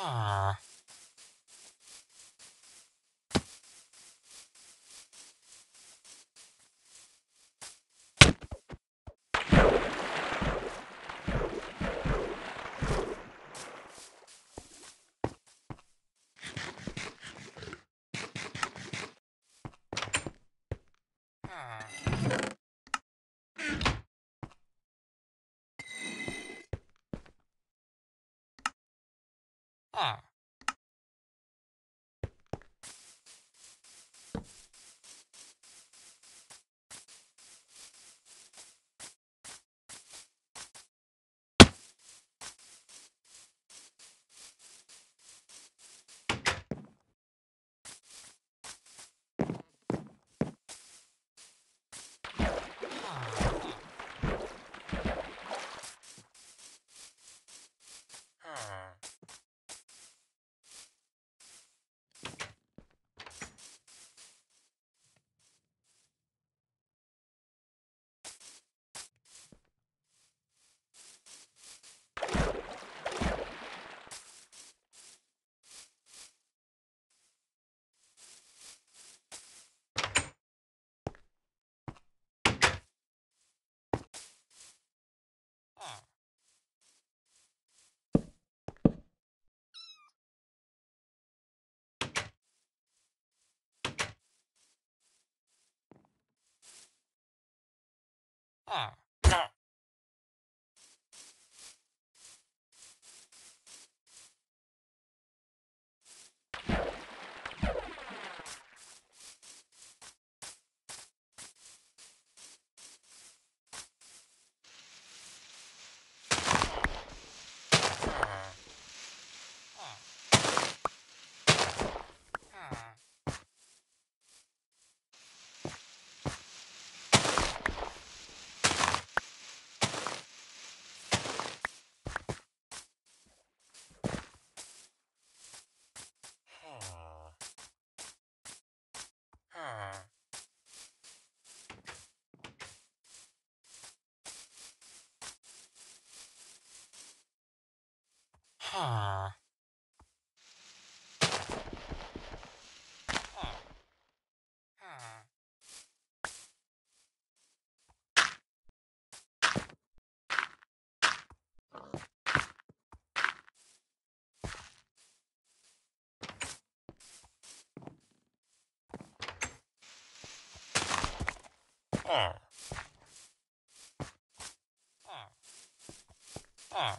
Ah. Ah, Ah. Ah. Ah. Ah. Ah.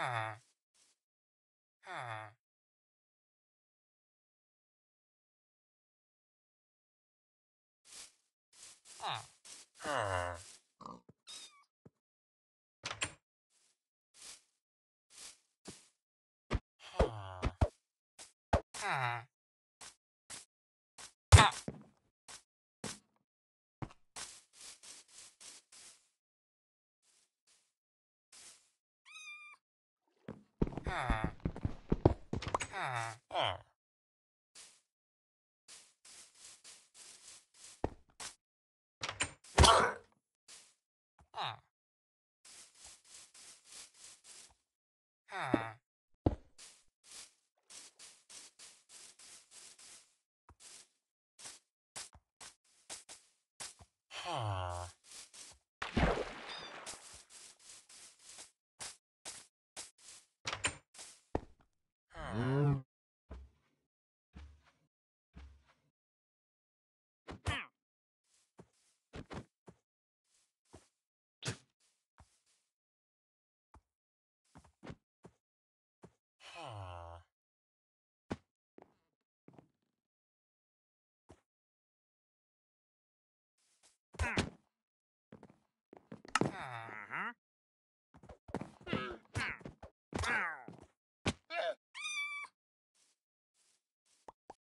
はあ、はあ。はあ、はあ。はあ。Ah. Huh.